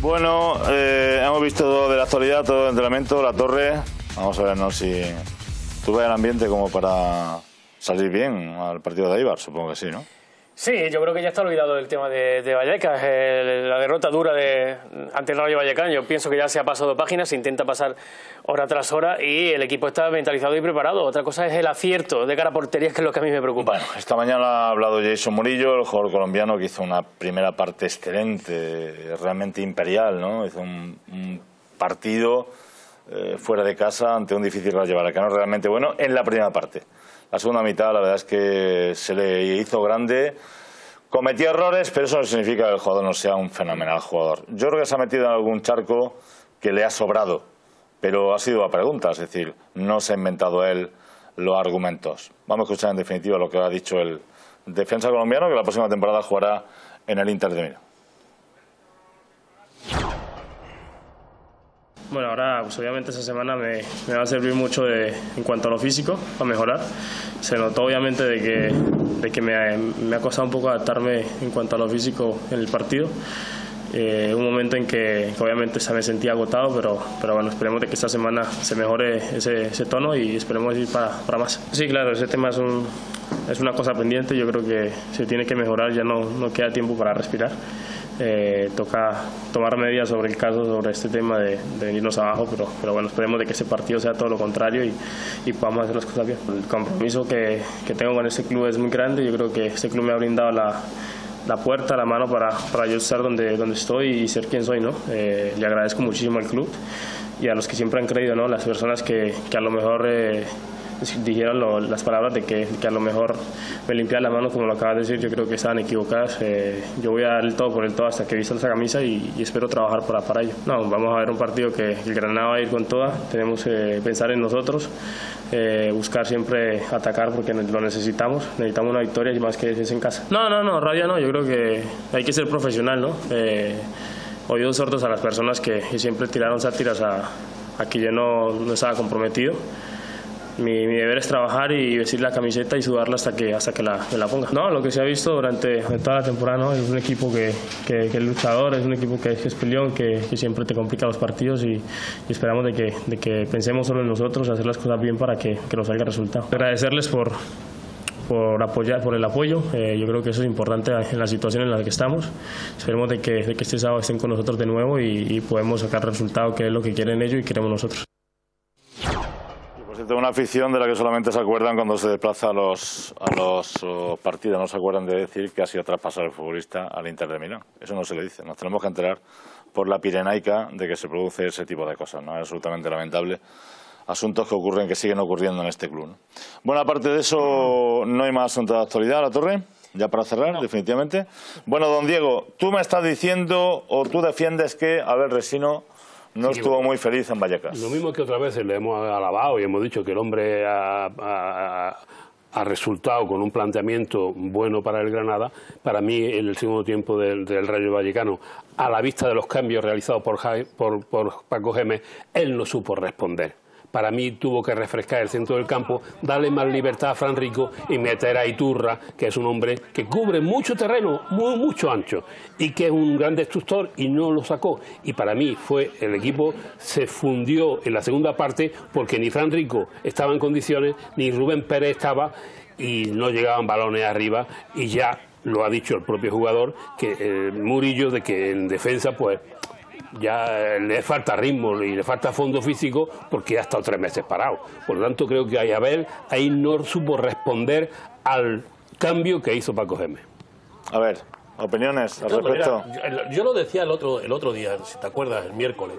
Bueno, eh, hemos visto de la actualidad todo el entrenamiento, la torre. Vamos a ver si tuve el ambiente como para salir bien al partido de Aibar, supongo que sí, ¿no? Sí, yo creo que ya está olvidado el tema de, Vallecas, la derrota dura de, ante el Rayo Vallecano. Yo pienso que ya se ha pasado páginas, se intenta pasar hora tras hora y el equipo está mentalizado y preparado. Otra cosa es el acierto de cara a porterías, que es lo que a mí me preocupa. Bueno, esta mañana ha hablado Jason Murillo, el jugador colombiano que hizo una primera parte excelente, realmente imperial, ¿no? Hizo un, partido eh, fuera de casa ante un difícil Rayo Vallecano realmente bueno en la primera parte. La segunda mitad, la verdad es que se le hizo grande. Cometió errores, pero eso no significa que el jugador no sea un fenomenal jugador. Yo creo que se ha metido en algún charco que le ha sobrado, pero ha sido a pregunta, es decir, no se ha inventado él los argumentos. Vamos a escuchar en definitiva lo que ha dicho el defensa colombiano, que la próxima temporada jugará en el Inter de Milán. Bueno, ahora pues obviamente esa semana me, va a servir mucho en cuanto a lo físico, a mejorar. Se notó obviamente de que, de que me, ha costado un poco adaptarme en cuanto a lo físico en el partido. Eh, un momento en que, obviamente se me sentía agotado, pero, pero bueno, esperemos de que esta semana se mejore ese, ese tono y esperemos ir para, para, más. Sí, claro, ese tema es, un, es una cosa pendiente, yo creo que se tiene que mejorar, ya no, no queda tiempo para respirar. Eh, toca tomar medidas sobre el caso, sobre este tema de, venirnos abajo, pero, pero bueno, esperemos de que ese partido sea todo lo contrario y, y podamos hacer las cosas bien. El compromiso que, que, tengo con este club es muy grande, yo creo que este club me ha brindado la, la puerta, la mano para, para yo estar donde, donde estoy y ser quien soy, ¿no? Eh, le agradezco muchísimo al club y a los que siempre han creído, ¿no? Las personas que, que a lo mejor... Eh, dijeron las palabras de que, que, a lo mejor me limpiaba la mano, como lo acabas de decir, yo creo que estaban equivocadas. Eh, yo voy a dar el todo por el todo hasta que vista esa camisa y, espero trabajar para, para ello. No, vamos a ver un partido que el Granada va a ir con toda, tenemos que pensar en nosotros, eh, buscar siempre atacar porque lo necesitamos, necesitamos una victoria y más que es en casa. No, no, no, rabia no, yo creo que hay que ser profesional, ¿no? Eh, oídos sordos a las personas que, siempre tiraron sátiras a, a que yo no, no estaba comprometido mi, deber es trabajar y vestir la camiseta y sudarla hasta que hasta que la, la ponga. No, lo que se ha visto durante toda la temporada es un equipo que, que, es luchador, es un equipo que, es peleón, que, siempre te complica los partidos y, esperamos de que, de que pensemos solo en nosotros, hacer las cosas bien para que, nos salga resultado. Agradecerles por, por apoyar, por el apoyo. Eh, yo creo que eso es importante en la situación en la que estamos. Esperemos de que, de que este sábado estén con nosotros de nuevo y, y podemos sacar resultado que es lo que quieren ellos y queremos nosotros una afición de la que solamente se acuerdan cuando se desplaza a los, a los partidos, no se acuerdan de decir que ha sido traspasado el futbolista al Inter de Milán. Eso no se le dice, nos tenemos que enterar por la pirenaica de que se produce ese tipo de cosas, ¿no? Es absolutamente lamentable. Asuntos que ocurren, que siguen ocurriendo en este club. Bueno, aparte de eso, no hay más asuntos de actualidad, la torre. Ya para cerrar, definitivamente. Bueno, don Diego, tú me estás diciendo o tú defiendes que Abel Resino no estuvo muy feliz en Vallecas. Lo mismo que otras veces le hemos alabado y hemos dicho que el hombre ha, resultado con un planteamiento bueno para el Granada. Para mí, en el segundo tiempo del, Rayo Vallecano, a la vista de los cambios realizados por, por, por Paco Gémez, él no supo responder para mí tuvo que refrescar el centro del campo, darle más libertad a Fran Rico y meter a Iturra, que es un hombre que cubre mucho terreno, muy, mucho ancho, y que es un gran destructor y no lo sacó. Y para mí fue el equipo se fundió en la segunda parte porque ni Fran Rico estaba en condiciones, ni Rubén Pérez estaba y no llegaban balones arriba y ya lo ha dicho el propio jugador que eh, Murillo de que en defensa pues ya le falta ritmo y le falta fondo físico porque ha estado tres meses parado. Por lo tanto, creo que Ayabel ahí no supo responder al cambio que hizo Paco Gémez. A ver, opiniones al respecto. yo lo decía el otro, el otro día, si te acuerdas, el miércoles,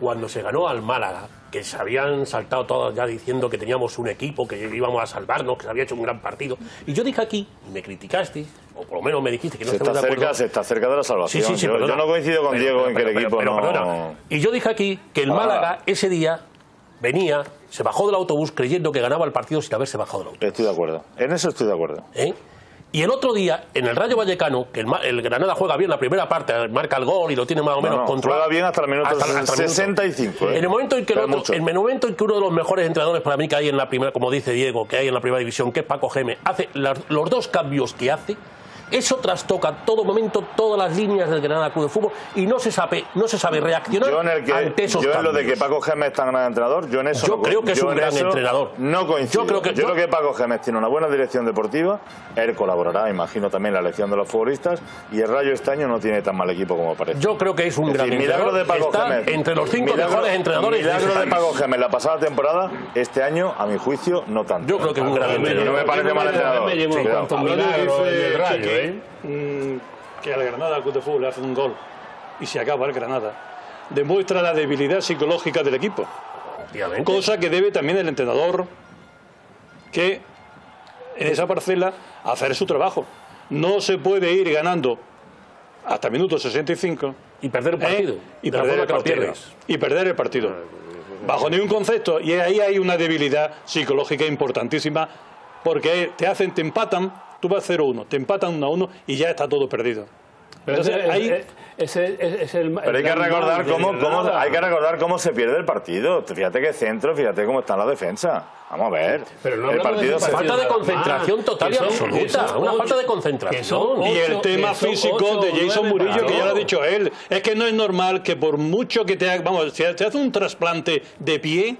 cuando se ganó al Málaga, que se habían saltado todos ya diciendo que teníamos un equipo, que íbamos a salvarnos, que se había hecho un gran partido. Y yo dije aquí, y me criticaste, o por lo menos me dijiste que no se está cerca, Se está cerca de la salvación. Sí, sí, yo, no coincido con Diego en que el equipo no... Y yo dije aquí que el ah. Málaga ese día venía, se bajó del autobús creyendo que ganaba el partido sin haberse bajado del autobús. Estoy de acuerdo. En eso estoy de acuerdo. ¿Eh? Y el otro día, en el Rayo Vallecano, que el, Granada juega bien la primera parte, marca el gol y lo tiene más o menos controlado. Juega bien hasta el minuto 65. ¿eh? En, el momento en que el momento en que uno de los mejores entrenadores para mí que hay en la primera, como dice Diego, que hay en la primera división, que es Paco Geme, hace los dos cambios que hace, eso trastoca todo momento todas las líneas del Granada Club de Fútbol y no se sabe, no se sabe reaccionar Yo en, el que, ante esos yo en lo de que Paco Gémez es tan gran entrenador, yo en eso Yo no creo que es un en gran entrenador. No coincido. Yo creo que- yo- que Paco Gémez tiene una buena dirección deportiva, él colaborará, imagino, también en la elección de los futbolistas, y el Rayo este año no tiene tan mal equipo como parece. Yo creo que es un Es gran decir, milagro entrenador. de Paco Está Gémez. entre los cinco Milagro- mejores entrenadores Milagro ese de. Paco Gémez la pasada temporada, este año, a mi juicio, no tanto. Yo creo que es un gran Y entrenador. no me parece mal entrenador. El que al Granada al Club de Fútbol le hace un gol y se acaba el Granada, demuestra la debilidad psicológica del equipo. Cosa que debe también el entrenador que en esa parcela hacer su trabajo. No se puede ir ganando hasta minuto 65 Y perder un ¿eh? partido. y perder el partido. Y perder el partido. Bajo ningún concepto. Y ahí hay una debilidad psicológica importantísima porque te hacen, te empatan, tú vas 0-1, te empatan 1-1 y ya está todo perdido. Pero Entonces, ese, ahí- ese- ese- ese es el Pero hay que recordar cómo, cómo- hay que recordar cómo se pierde el partido. Fíjate que centro, fíjate cómo está la defensa. Vamos a ver. Pero no el partido se... Falta de concentración total y absoluta. son Una ocho- falta de concentración. son Y el tema físico ocho, de Jason nueve Murillo, que ya lo ha dicho él, es que no es normal que por mucho que te haga, vamos, si te hace un trasplante de pie,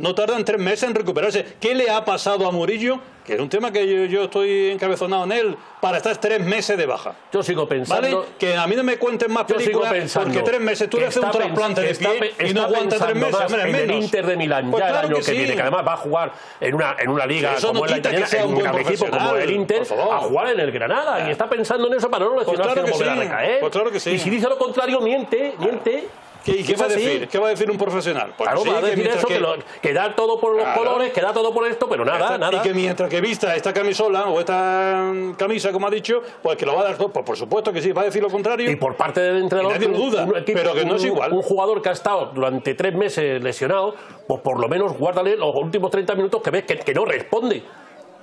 no tardan tres meses en recuperarse. ¿Qué le ha pasado a Murillo? Que era un tema que yo, yo estoy encabezonado en él, para estar tres meses de baja. Yo sigo ¿Vale? pensando. Que a mí no me cuenten más Yo sigo películas pensando. porque tres meses tú que le haces un trasplante de pie y no aguanta tres meses, hombre, en el menos. Inter de Milán Pues ya claro el año que que, sí. viene, que además va a jugar en una, en una liga Eso no como es la quita que italiana, sea en un un buen gran equipo como el Inter, a jugar en el Granada. Y está pensando en eso para no lesionarse claro y no que volver a sí. recaer. Pues claro que sí. Y si dice lo contrario, miente, miente. ¿Qué, ¿Y qué va a decir? ¿Qué va a decir un profesional? Pues Claro, sí, va a que decir mientras eso, que, que- lo- que da todo por los Claro. colores, que da todo por esto, pero nada, Esta- nada. Y que mientras que vista esta camisola o esta camisa, como ha dicho, pues que lo va a dar todo. Pues por supuesto que sí, va a decir lo contrario. Y por parte del entrenador, nadie lo un- duda, un equipo- pero que no es un- igual. Un jugador que ha estado durante tres meses lesionado, pues por lo menos guárdale los últimos 30 minutos que ves que, que no responde.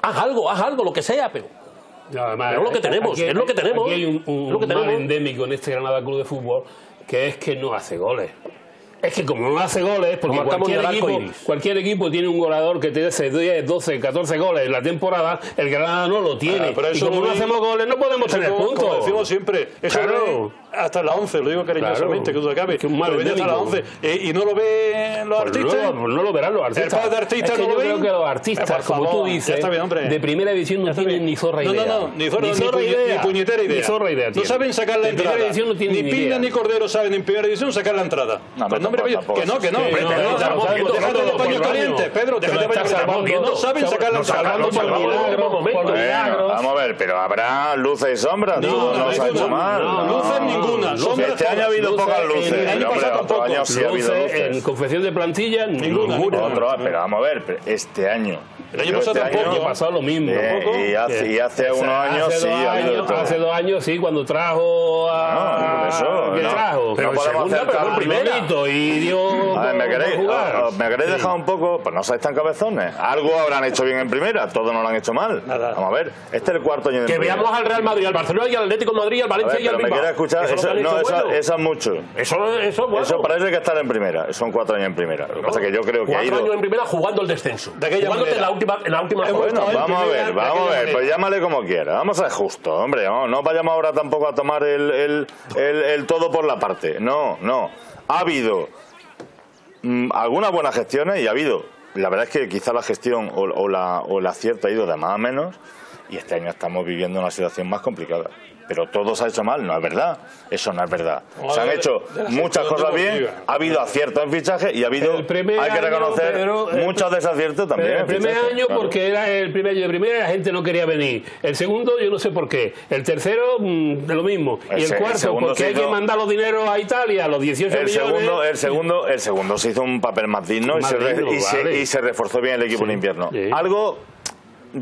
Haz algo, haz algo, lo que sea, pero No, además, Pero es lo que tenemos, es lo que tenemos. Aquí hay un, un que mal endémico en este Granada Club de Fútbol, que es que no hace goles. Es que como no hace goles, porque No cualquier ni equipo, cualquier equipo tiene un goleador que te hace 10, 12, 14 goles en la temporada, el Granada no lo tiene. Ah, pero y eso como lo no hacemos goles, no podemos tener como- Como puntos. decimos siempre, eso Claro. hasta la 11, lo digo cariñosamente, Claro. que duda cabe. Que un mal lo hasta la endémico. 11 eh, y no lo ven los Pues artistas. no, pues no lo verán los artistas. El par de artistas es que no yo lo ven. creo que los Eh, artistas, por como favor, tú dices, bien, de primera división no tienen ni zorra No, idea. no, no, ni zorra, ni zorra puñe- idea. ni puñetera idea. Ni zorra idea No saben sacar la De entrada. primera división no tienen ni ni Pina ni Cordero saben en primera división sacar la entrada. No, no, hombre, tampoco, que no, que no. No, déjate no, de- de paños el calientes, año. Pedro, Te déjate de lo paños estás calientes. salvando. No saben sacar la salvando por Bueno, milagros. vamos a ver, pero habrá luces y sombras. Ninguna, no nos ha hecho mal. No, luces ninguna, Este año ha habido luces, pocas el luces. año Hombre, pasado otro tampoco. año sí ha habido Luces en confección de plantilla, Ninguna. Otro, pero vamos a ver, pero este año. El año Yo pasado este tampoco. año- ha pasado lo mismo. Eh, y hace- unos años sí de. Hace dos años sí, cuando trajo a... No, eso, ¿Qué no. trajo? Pero segunda, pero primera. A ver, ¿me queréis, me queréis dejar un poco? Pues no seáis tan cabezones. Algo habrán hecho bien en primera, todos no lo han hecho mal. Nada. Vamos a ver, este es el cuarto año de Que primera. veamos al Real Madrid, al Barcelona y al Atlético de Madrid, al Valencia ver, y al me Bilbao. quieres escuchar, Eso no, esa, bueno. esa es mucho. Eso, eso, bueno. Eso parece que estar en primera. Son cuatro años en primera. Lo que pasa es que yo creo que ha Cuatro ido. años en primera jugando el descenso. De Jugándote en manera. la última, en la última Eh. Bueno, en vamos a ver, vamos a ver, pues llámale como quiera. Vamos a ser justo, hombre. No, no vayamos ahora tampoco a tomar el, el- el- el todo por la parte. No, no. Ha habido mm, algunas buenas gestiones y ha habido. La verdad es que quizá la gestión o, o la, o el acierto ha ido de más a menos y este año estamos viviendo una situación más complicada. Pero todo se ha hecho mal, no es verdad. Eso no es verdad. Se han hecho de muchas cosas bien, ha habido aciertos en fichaje y ha habido, hay que reconocer, eh, muchos desaciertos también. El primer fichaje, año claro. porque era el primer año de primera la gente no quería venir. El segundo yo no sé por qué. El tercero mm, de lo mismo. El y el cuarto porque hay que mandar los dineros a Italia, los 18 El millones. segundo, el segundo, el segundo se hizo un papel más digno y, se, digno, y se- vale. y se reforzó bien el equipo en invierno. sí. Algo,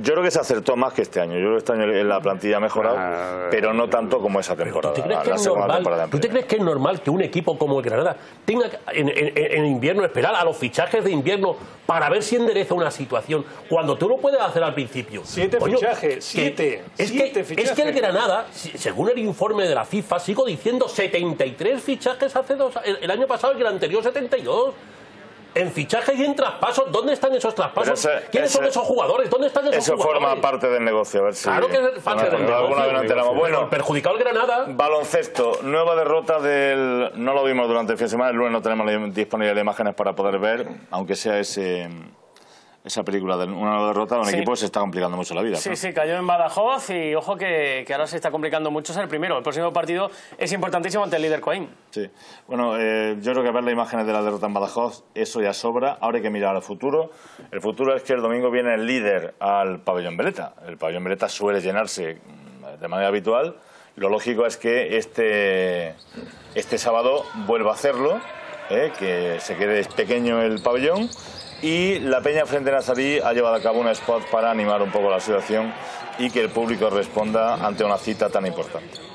yo creo que se acertó más que este año. Yo creo que este año en la plantilla ha mejorado, Ah. pero no tanto como esa temporada. ¿Tú te, crees la- que la es normal, temporada en ¿Tú te primera. crees que es normal que un equipo como el Granada tenga que, en, en- en invierno esperar a los fichajes de invierno para ver si endereza una situación cuando tú lo puedes hacer al principio? Siete Coño, fichajes, que- siete, Es, siete que, fichajes. es que el Granada, según el informe de la FIFA, sigo diciendo 73 fichajes hace dos, el, el año pasado y el anterior 72. En fichajes y en traspasos. ¿Dónde están esos traspasos? Ese- ¿Quiénes son esos jugadores? ¿Dónde están esos Eso jugadores? forma parte del negocio, a ver si... Claro que es parte del Alguna negocio. Bueno, perjudicado el Granada. baloncesto, nueva derrota del... No lo vimos durante el fin de semana, el lunes no tenemos la- disponibles imágenes para poder ver, aunque sea ese... Esa película de una nueva derrota, un Sí. equipo se está complicando mucho la vida. Sí, ¿no? sí, cayó en Badajoz y ojo que, que ahora se está complicando mucho ser el primero. El próximo partido es importantísimo ante el líder Coaín. Sí. Bueno, eh, yo creo que ver las imágenes de la derrota en Badajoz, eso ya sobra. Ahora hay que mirar al futuro. El futuro es que el domingo viene el líder al pabellón Veleta. El pabellón Veleta suele llenarse mm, de manera habitual. Lo lógico es que este, este sábado vuelva a hacerlo, eh, que se quede pequeño el pabellón. Y la Peña Frente Nazarí ha llevado a cabo un spot para animar un poco la situación y que el público responda ante una cita tan importante.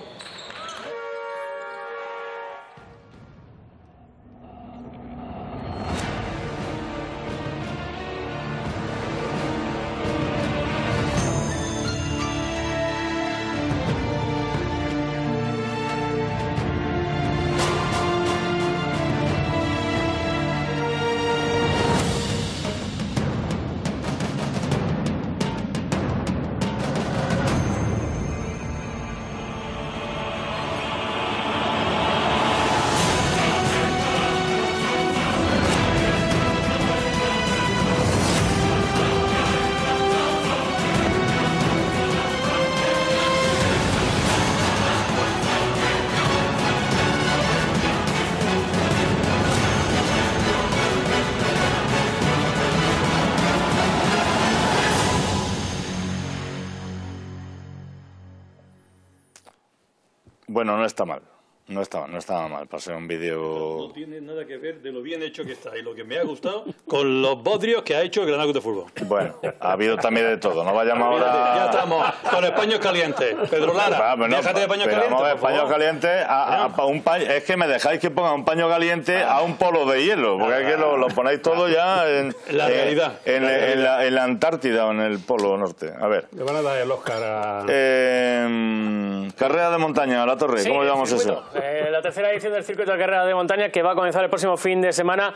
Bueno, no está mal. No estaba, no estaba mal para ser un vídeo... No tiene nada que ver de lo bien hecho que está y lo que me ha gustado con los bodrios que ha hecho el Granada de Fútbol. Bueno, ha habido también de todo. No vayamos ahora... Ya estamos con el paño caliente. Pedro Lara, Ah, pero no, déjate de paño pero caliente. vamos a ver, a, a- a un paño, es que me dejáis que ponga un paño caliente a un polo de hielo, porque es que lo, lo ponéis todo ya en La en- realidad. en, en la, en la Antártida o en el polo norte. A ver. Le van a dar el Oscar a... Eh, carrera de montaña, la torre, Sí, ¿cómo llamamos eso? Eh, la tercera edición del circuito de carrera de montaña que va a comenzar el próximo fin de semana.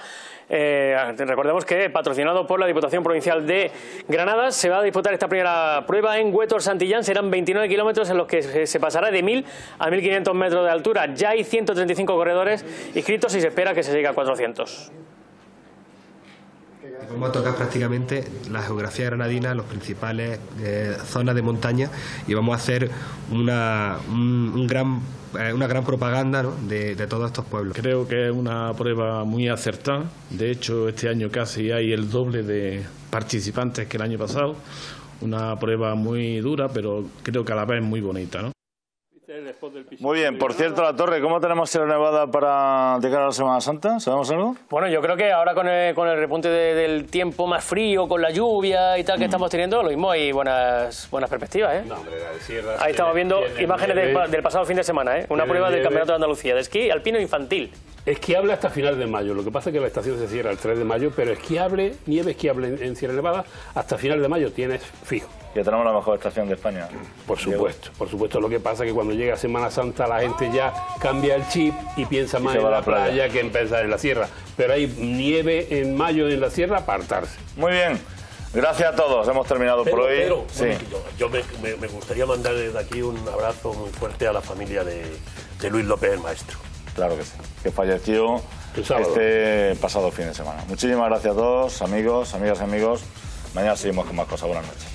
Eh, recordemos que patrocinado por la Diputación Provincial de Granada se va a disputar esta primera prueba en Huetor Santillán. Serán 29 kilómetros en los que se pasará de 1.000 a 1.500 metros de altura. Ya hay 135 corredores inscritos y se espera que se llegue a 400. Vamos a tocar prácticamente la geografía granadina, las principales eh, zonas de montaña y vamos a hacer una, un, gran, eh, una gran propaganda de, de todos estos pueblos. Creo que es una prueba muy acertada. De hecho, este año casi hay el doble de participantes que el año pasado. Una prueba muy dura, pero creo que a la vez muy bonita. ¿no? Muy bien, por cierto, la torre, ¿cómo tenemos Sierra Nevada para de cara a la Semana Santa? ¿Sabemos algo? Bueno, yo creo que ahora con el, con el repunte de- del tiempo más frío, con la lluvia y tal que estamos teniendo, lo mismo hay buenas, buenas perspectivas. ¿eh? No, hombre, la de Sierra Ahí estamos viendo imágenes del, nieve. pa- del pasado fin de semana, ¿eh? una prueba del. Campeonato de Andalucía de esquí alpino infantil. Esquiable hasta final de mayo. Lo que pasa es que la estación se cierra el 3 de mayo, pero esquiable, nieve esquiable en, en Sierra Nevada, hasta final de mayo tienes fijo. Ya tenemos la mejor estación de España. Por supuesto, por supuesto. Lo que pasa es que cuando llega Semana Santa la gente ya cambia el chip y piensa más en la la playa. playa que en pensar en la sierra. Pero hay nieve en mayo en la sierra, apartarse. Muy bien, gracias a todos, hemos terminado por hoy. Sí. yo me, me- me gustaría mandar desde aquí un abrazo muy fuerte a la familia de, de Luis López, el maestro. Claro que sí, que falleció este pasado fin de semana. Muchísimas gracias a todos, amigos, amigas y amigos. Mañana seguimos con más cosas. Buenas noches.